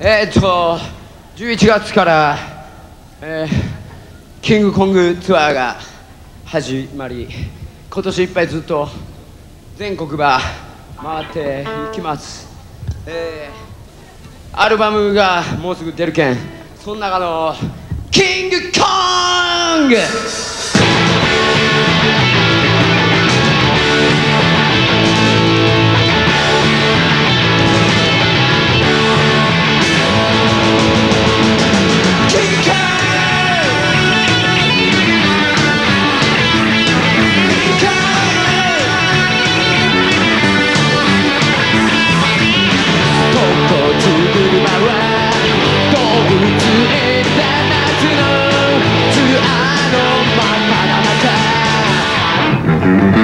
えー、っと11月から、えー、キングコングツアーが始まり今年いっぱいずっと全国ば回っていきます、えー、アルバムがもうすぐ出るけんその中のキングコング！do.